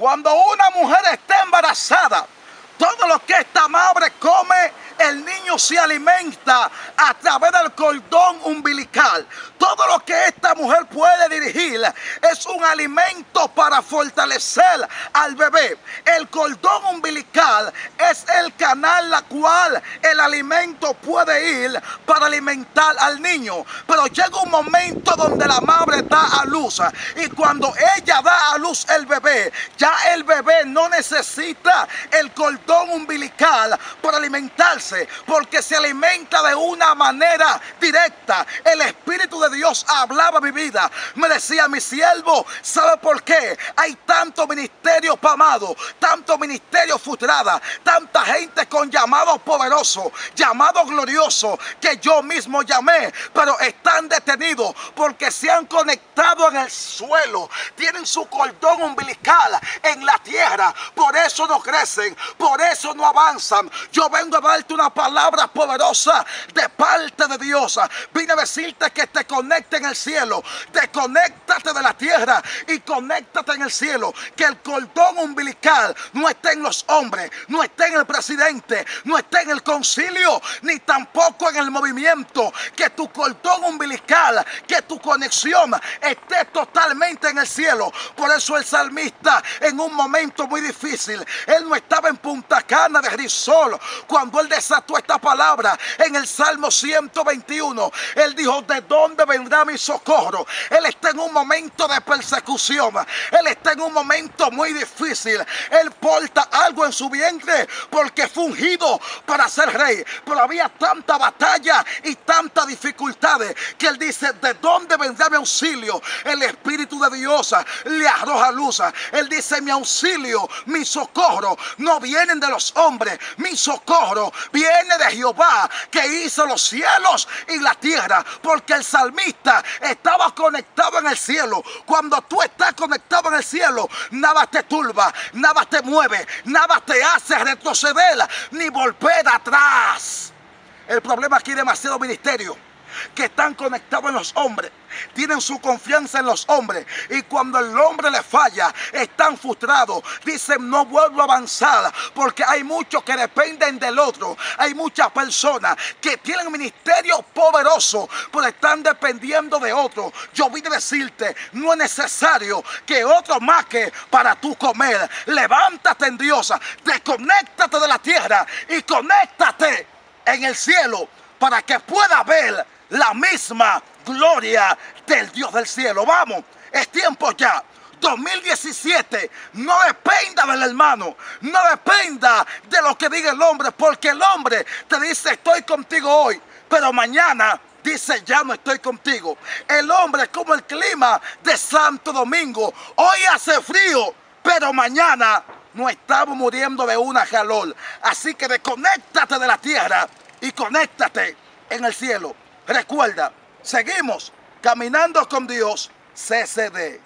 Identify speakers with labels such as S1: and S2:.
S1: Cuando una mujer está embarazada, todo lo que esta madre come, el niño se alimenta a través del cordón umbilical. Todo lo que esta mujer puede dirigir es un alimento para fortalecer al bebé. El cordón umbilical es el canal la cual el alimento puede ir para alimentar al niño. Pero llega un momento donde la madre da a luz y cuando ella da a luz el bebé, ya el bebé no necesita el cordón umbilical para alimentarse porque se alimenta de una manera directa. El Espíritu de Dios hablaba mi vida. Me decía mi siervo, ¿sabe por qué? Hay tanto ministerio pamado, tanto ministerio frustrada, tanta gente con llamado poderoso, llamado glorioso, que yo mismo llamé, pero están detenidos porque se han conectado en el suelo, tienen su cordón umbilical en la tierra, por eso no crecen, por eso no avanzan. Yo vengo a darte una palabra poderosa de parte de Dios. Vine a decirte que te conecte en el cielo, desconéctate de la tierra y conéctate en el cielo. Que el cordón umbilical no esté en los hombres, no esté en el presidente, no esté en el concilio, ni tampoco en el movimiento. Que tu cordón umbilical, que tu conexión esté totalmente en el cielo. Por eso el salmista en un momento muy difícil, él no estaba en Punta Cana de Risol cuando él desató esta palabra en el Salmo 121. Él dijo, ¿de dónde vendrá mi socorro? Él está en un momento de persecución. Él está en un momento muy difícil. Él porta algo en su vientre porque fue ungido para ser rey. Pero había tanta batalla y tantas dificultades que él dice, ¿de dónde vendrá mi auxilio? El Espíritu de Dios le arroja luz. Él dice, mi auxilio, mi socorro no vienen de los hombres. Mi socorro viene de Jehová que hizo los cielos y la tierra. Porque el salmista estaba conectado en el cielo. Cuando tú estás conectado en el cielo, nada te turba, nada te mueve, nada te hace retroceder ni volver atrás. El problema es demasiado ministerio que están conectados en los hombres. Tienen su confianza en los hombres. Y cuando el hombre le falla, están frustrados. Dicen, no vuelvo a avanzar. Porque hay muchos que dependen del otro. Hay muchas personas que tienen ministerio poderoso, pero están dependiendo de otro. Yo vine a decirte, no es necesario que otro maque para tú comer. Levántate en Dios. Desconéctate de la tierra y conéctate en el cielo para que pueda ver la misma gloria del Dios del cielo. Vamos, es tiempo ya. 2017 no dependa del hermano, no dependa de lo que diga el hombre, porque el hombre te dice estoy contigo hoy, pero mañana dice ya no estoy contigo. El hombre es como el clima de Santo Domingo, hoy hace frío, pero mañana no estamos muriendo de una calor. Así que desconéctate de la tierra y conéctate en el cielo. Recuerda, seguimos caminando con Dios CCD.